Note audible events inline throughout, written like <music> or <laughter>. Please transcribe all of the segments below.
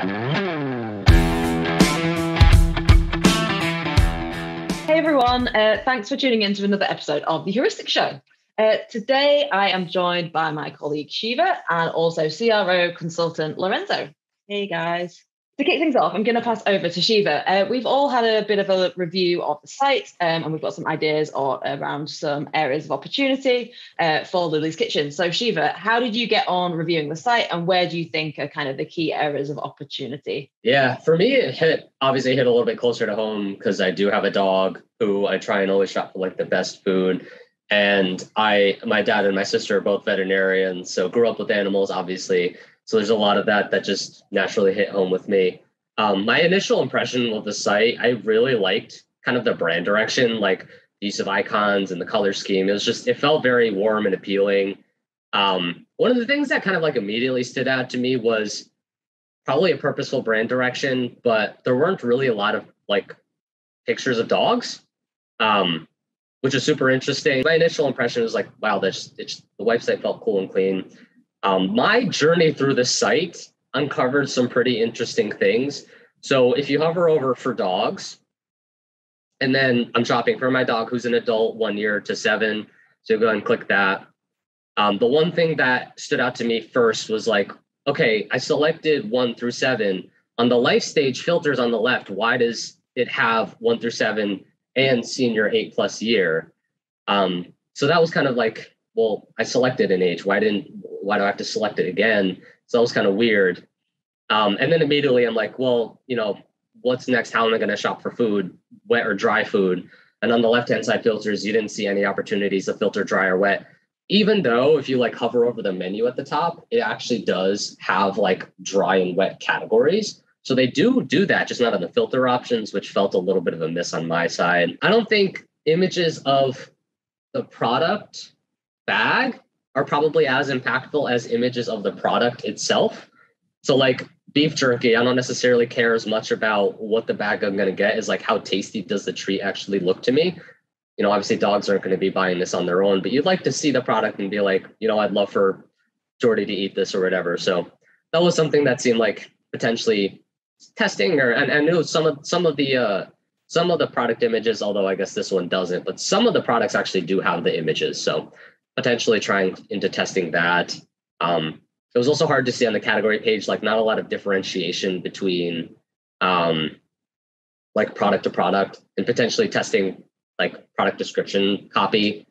Hey everyone, uh, thanks for tuning in to another episode of the Heuristic Show. Uh, today I am joined by my colleague Shiva and also CRO consultant Lorenzo. Hey guys. To kick things off, I'm going to pass over to Shiva. Uh, we've all had a bit of a review of the site um, and we've got some ideas or, around some areas of opportunity uh, for Lily's Kitchen. So, Shiva, how did you get on reviewing the site and where do you think are kind of the key areas of opportunity? Yeah, for me, it hit obviously hit a little bit closer to home because I do have a dog who I try and always shop for like the best food. And I, my dad and my sister are both veterinarians, so grew up with animals, obviously so there's a lot of that that just naturally hit home with me. Um, my initial impression of the site, I really liked kind of the brand direction, like the use of icons and the color scheme. It was just, it felt very warm and appealing. Um, one of the things that kind of like immediately stood out to me was probably a purposeful brand direction, but there weren't really a lot of like pictures of dogs, um, which is super interesting. My initial impression was like, wow, this it's, the website felt cool and clean. Um, my journey through the site uncovered some pretty interesting things. So if you hover over for dogs, and then I'm shopping for my dog who's an adult, one year to seven. So go and click that. Um, the one thing that stood out to me first was like, okay, I selected one through seven. On the life stage filters on the left, why does it have one through seven and senior eight plus year? Um, so that was kind of like, well, I selected an age. Why didn't why do I have to select it again? So that was kind of weird. Um, and then immediately I'm like, well, you know, what's next? How am I going to shop for food, wet or dry food? And on the left hand side filters, you didn't see any opportunities to filter dry or wet. Even though if you like hover over the menu at the top, it actually does have like dry and wet categories. So they do do that, just not on the filter options, which felt a little bit of a miss on my side. I don't think images of the product bag are probably as impactful as images of the product itself. So like beef jerky, I don't necessarily care as much about what the bag I'm gonna get is like how tasty does the treat actually look to me. You know, obviously dogs aren't going to be buying this on their own, but you'd like to see the product and be like, you know, I'd love for Jordy to eat this or whatever. So that was something that seemed like potentially testing or and I knew some of some of the uh some of the product images, although I guess this one doesn't, but some of the products actually do have the images. So potentially trying into testing that. Um, it was also hard to see on the category page, like not a lot of differentiation between um, like product to product and potentially testing like product description copy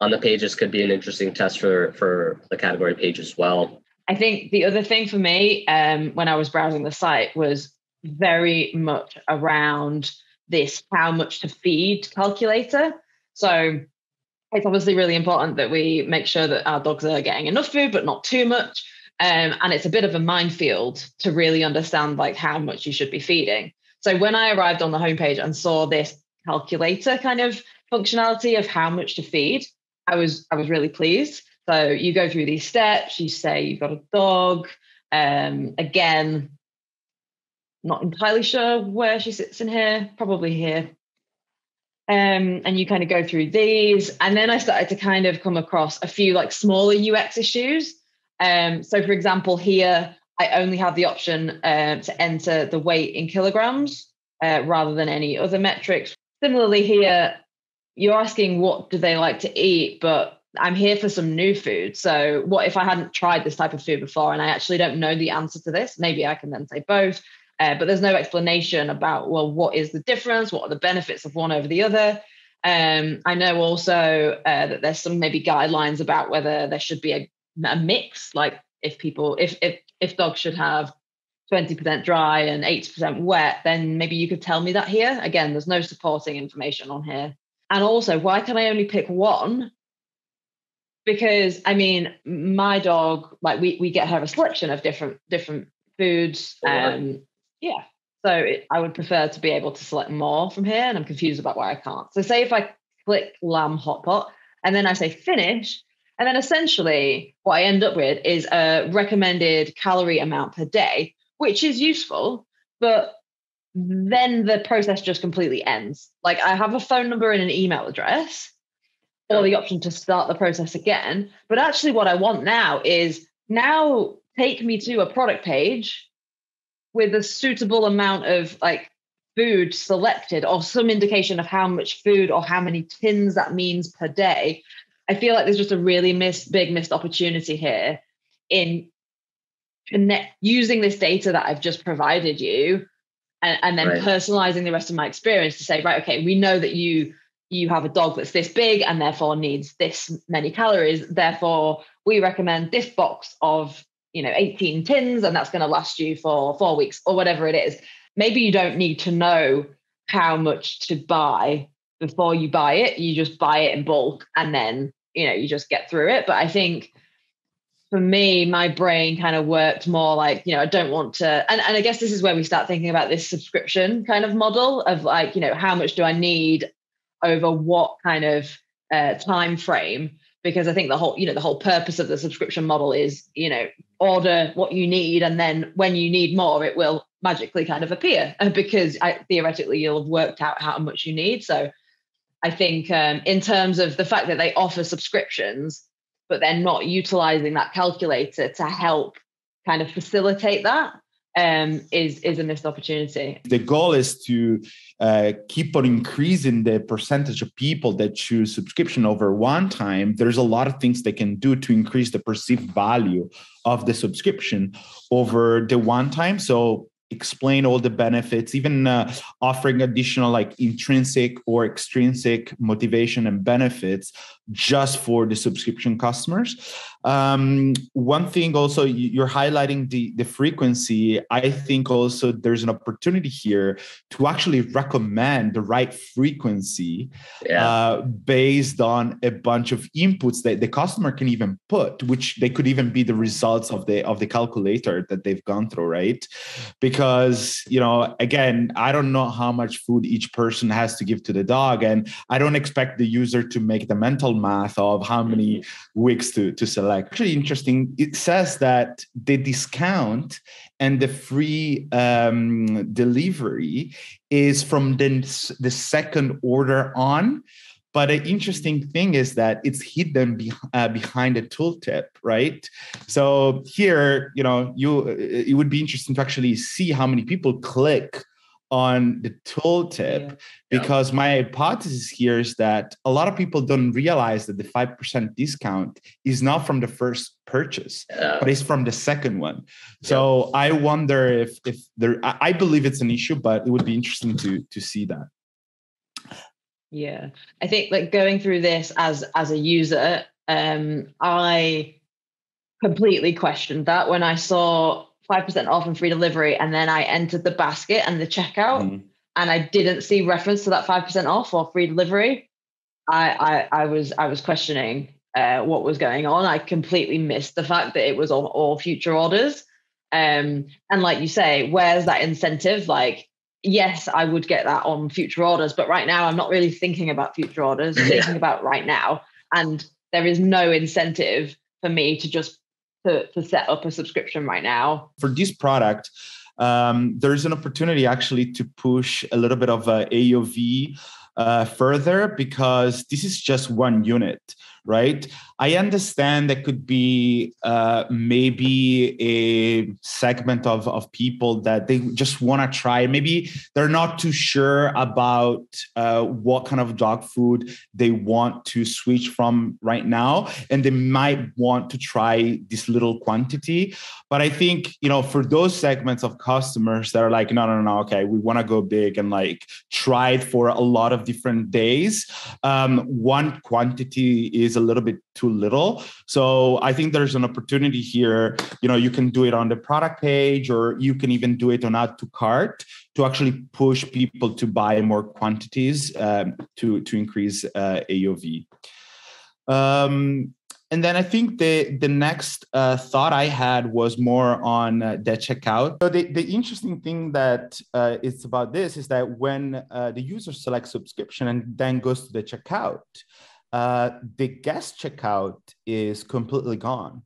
on the pages could be an interesting test for for the category page as well. I think the other thing for me um, when I was browsing the site was very much around this how much to feed calculator. So it's obviously really important that we make sure that our dogs are getting enough food, but not too much. Um, and it's a bit of a minefield to really understand like how much you should be feeding. So when I arrived on the homepage and saw this calculator kind of functionality of how much to feed, I was I was really pleased. So you go through these steps. You say you've got a dog. Um, again, not entirely sure where she sits in here. Probably here. Um, and you kind of go through these. And then I started to kind of come across a few like smaller UX issues. Um, so, for example, here I only have the option uh, to enter the weight in kilograms uh, rather than any other metrics. Similarly, here you're asking what do they like to eat, but I'm here for some new food. So, what if I hadn't tried this type of food before and I actually don't know the answer to this? Maybe I can then say both. Uh, but there's no explanation about well what is the difference? What are the benefits of one over the other? Um, i know also uh, that there's some maybe guidelines about whether there should be a, a mix like if people if if if dogs should have 20% dry and 80% wet then maybe you could tell me that here. Again there's no supporting information on here. And also why can i only pick one? Because i mean my dog like we we get her a selection of different different foods um yeah. So it, I would prefer to be able to select more from here, and I'm confused about why I can't. So say if I click lamb hot pot and then I say finish, and then essentially what I end up with is a recommended calorie amount per day, which is useful, but then the process just completely ends. Like I have a phone number and an email address, or the option to start the process again. But actually, what I want now is now take me to a product page with a suitable amount of like food selected or some indication of how much food or how many tins that means per day, I feel like there's just a really missed, big missed opportunity here in connect, using this data that I've just provided you and, and then right. personalizing the rest of my experience to say, right, okay, we know that you you have a dog that's this big and therefore needs this many calories. Therefore, we recommend this box of you know 18 tins and that's going to last you for four weeks or whatever it is. Maybe you don't need to know how much to buy before you buy it. You just buy it in bulk and then you know you just get through it. But i think for me my brain kind of worked more like you know i don't want to and, and i guess this is where we start thinking about this subscription kind of model of like you know how much do i need over what kind of uh, time frame because I think the whole, you know, the whole purpose of the subscription model is, you know, order what you need, and then when you need more, it will magically kind of appear <laughs> because I, theoretically you'll have worked out how much you need. So I think um, in terms of the fact that they offer subscriptions, but they're not utilizing that calculator to help kind of facilitate that, um, is is a missed opportunity. The goal is to uh, keep on increasing the percentage of people that choose subscription over one time. There's a lot of things they can do to increase the perceived value of the subscription over the one time. So explain all the benefits even uh, offering additional like intrinsic or extrinsic motivation and benefits just for the subscription customers. Um, one thing also you're highlighting the the frequency. I think also there's an opportunity here to actually recommend the right frequency yeah. uh, based on a bunch of inputs that the customer can even put which they could even be the results of the of the calculator that they've gone through right? Because because you know again i don't know how much food each person has to give to the dog and i don't expect the user to make the mental math of how many mm-hmm. weeks to, to select actually interesting it says that the discount and the free um, delivery is from the, the second order on but an interesting thing is that it's hidden be, uh, behind a tooltip, right? So here, you know, you it would be interesting to actually see how many people click on the tooltip yeah. because yeah. my hypothesis here is that a lot of people don't realize that the 5% discount is not from the first purchase yeah. but it's from the second one so i wonder if if there i believe it's an issue but it would be interesting to to see that yeah. I think like going through this as as a user, um, I completely questioned that when I saw 5% off and free delivery and then I entered the basket and the checkout mm. and I didn't see reference to that 5% off or free delivery. I I, I was I was questioning uh, what was going on. I completely missed the fact that it was all, all future orders. Um, and like you say, where's that incentive? Like yes, I would get that on future orders, but right now I'm not really thinking about future orders, I'm thinking about right now. And there is no incentive for me to just to, to set up a subscription right now. For this product, um, there's an opportunity actually to push a little bit of a AOV uh, further because this is just one unit right? I understand there could be uh, maybe a segment of, of people that they just want to try. Maybe they're not too sure about uh, what kind of dog food they want to switch from right now. And they might want to try this little quantity. But I think, you know, for those segments of customers that are like, no, no, no, okay, we want to go big and like try it for a lot of different days, um, one quantity is is a little bit too little. So I think there's an opportunity here. You know, you can do it on the product page, or you can even do it on add to cart to actually push people to buy more quantities um, to to increase uh, AOV. Um, and then I think the the next uh, thought I had was more on uh, the checkout. So the, the interesting thing that uh, is about this is that when uh, the user selects subscription and then goes to the checkout, uh, the guest checkout is completely gone.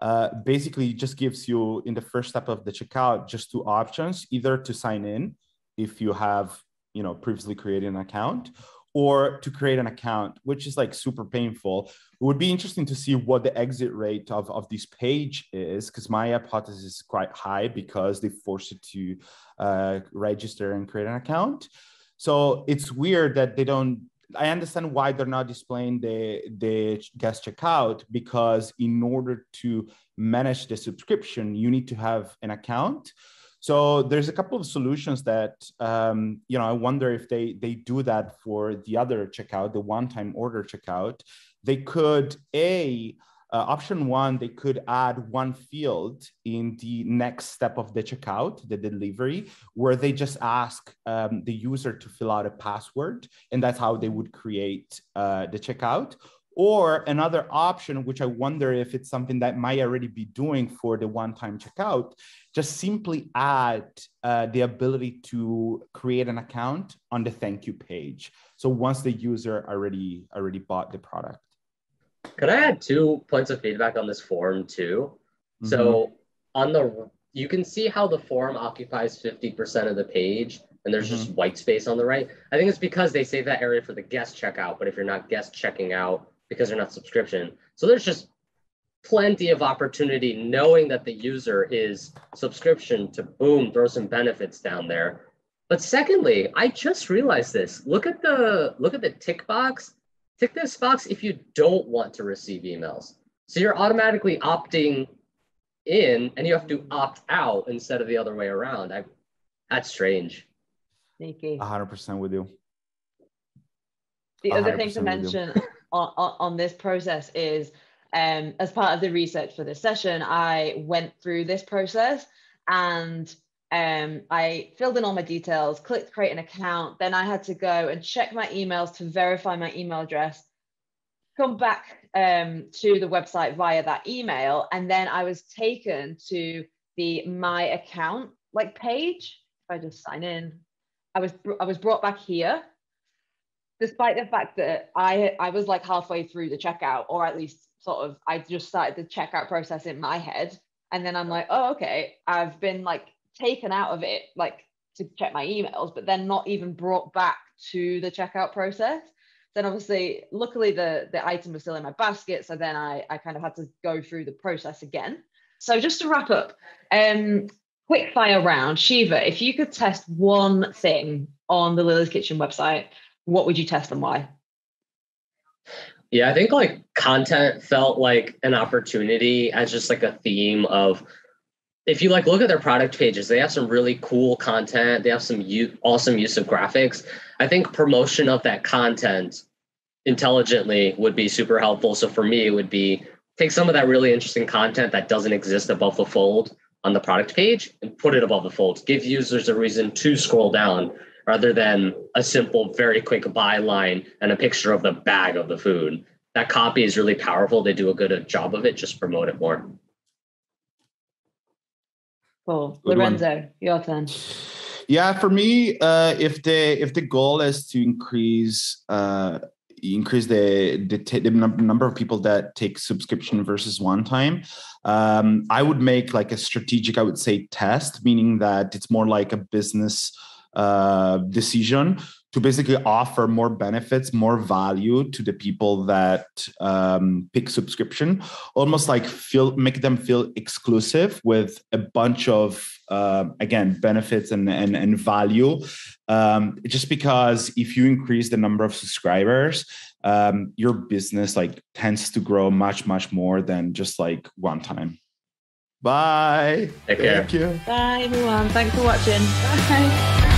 Uh, basically, just gives you in the first step of the checkout just two options: either to sign in if you have you know previously created an account, or to create an account, which is like super painful. It would be interesting to see what the exit rate of, of this page is, because my hypothesis is quite high because they force you to uh, register and create an account. So it's weird that they don't. I understand why they're not displaying the the guest checkout because in order to manage the subscription, you need to have an account. So there's a couple of solutions that um, you know I wonder if they they do that for the other checkout, the one-time order checkout. They could a uh, option one, they could add one field in the next step of the checkout, the delivery, where they just ask um, the user to fill out a password, and that's how they would create uh, the checkout. Or another option, which I wonder if it's something that might already be doing for the one time checkout, just simply add uh, the ability to create an account on the thank you page. So once the user already already bought the product. Could I add two points of feedback on this form too? Mm-hmm. So on the you can see how the form occupies 50% of the page and there's mm-hmm. just white space on the right. I think it's because they save that area for the guest checkout, but if you're not guest checking out, because they're not subscription. So there's just plenty of opportunity knowing that the user is subscription to boom, throw some benefits down there. But secondly, I just realized this. Look at the look at the tick box. Tick this box if you don't want to receive emails. So you're automatically opting in and you have to opt out instead of the other way around. I, that's strange. Sneaky. 100% with you. The other thing to mention on, on, this process is um, as part of the research for this session, I went through this process and um, I filled in all my details, clicked create an account. Then I had to go and check my emails to verify my email address, come back um, to the website via that email. And then I was taken to the my account like page. If I just sign in, I was I was brought back here despite the fact that I I was like halfway through the checkout, or at least sort of I just started the checkout process in my head, and then I'm like, oh okay, I've been like taken out of it, like to check my emails, but then not even brought back to the checkout process. Then obviously, luckily the the item was still in my basket, so then I I kind of had to go through the process again. So just to wrap up, um, quick fire round, Shiva, if you could test one thing on the Lily's Kitchen website what would you test and why? Yeah, I think like content felt like an opportunity as just like a theme of if you like look at their product pages, they have some really cool content. They have some u- awesome use of graphics. I think promotion of that content intelligently would be super helpful. So for me, it would be take some of that really interesting content that doesn't exist above the fold on the product page and put it above the fold. Give users a reason to scroll down rather than a simple, very quick byline and a picture of the bag of the food. That copy is really powerful. They do a good job of it. Just promote it more. Cool. Good Lorenzo, one. your turn. Yeah, for me, uh, if the if the goal is to increase uh, increase the the, t- the number of people that take subscription versus one time um, i would make like a strategic i would say test meaning that it's more like a business uh, decision to basically offer more benefits, more value to the people that um, pick subscription, almost like feel make them feel exclusive with a bunch of uh, again benefits and and, and value. Um, just because if you increase the number of subscribers, um, your business like tends to grow much much more than just like one time. Bye. Take care. Thank you. Bye everyone. Thanks for watching. Bye.